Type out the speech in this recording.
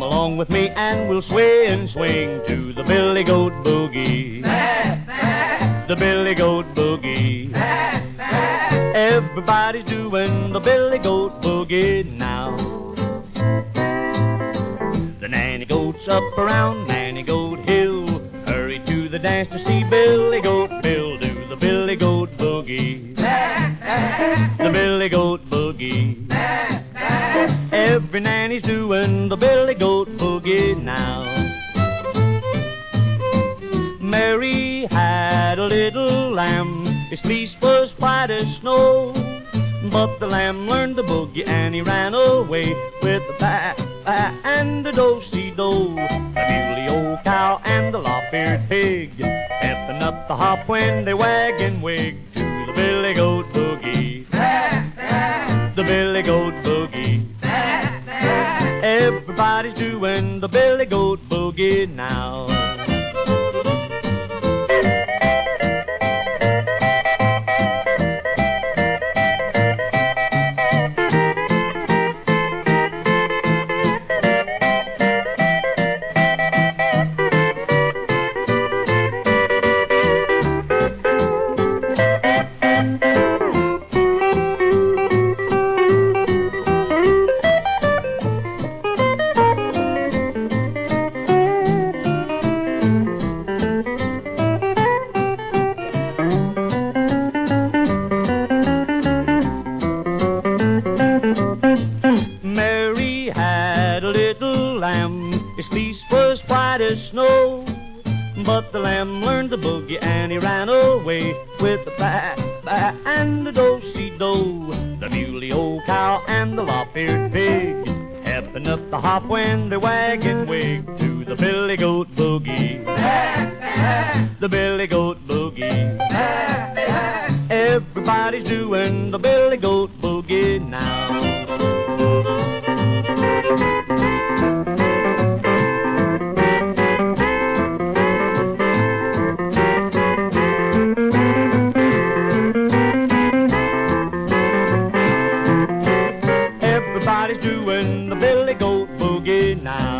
Come along with me and we'll sway and swing to the Billy Goat Boogie. The Billy Goat Boogie. Everybody's doing the Billy Goat Boogie now. The nanny goat's up around Nanny Goat Hill. Hurry to the dance to see Billy Goat Bill do the Billy Goat Boogie. The Billy Goat Boogie. Every nanny's doing the Billy Goat lamb, its fleece was white as snow. But the lamb learned the boogie and he ran away with the ba ba and the do si do. The muley old cow and the lop-eared pig, stepping up the hop when they wag wig to the Billy Goat Boogie. The Billy Goat Boogie. Everybody's doing the Billy Goat Boogie now. Its fleece was white as snow. But the lamb learned the boogie and he ran away with the ba ba and the do si do. The muley old cow and the lop-eared pig, stepping up the hop when they wag and wig to the Billy Goat Boogie. The Billy Goat Boogie. Everybody's doing the the billy goat boogie now.